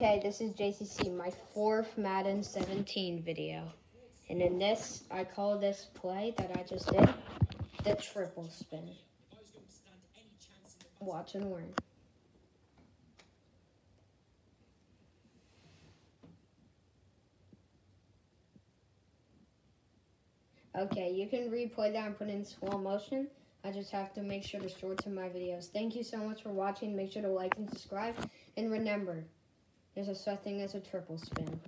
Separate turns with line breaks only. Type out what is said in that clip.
Okay, this is JCC, my fourth Madden 17 video. And in this, I call this play that I just did the triple spin. Watch and learn. Okay, you can replay that and put in slow motion. I just have to make sure to shorten my videos. Thank you so much for watching. Make sure to like and subscribe. And remember, there's a such thing as a triple spin.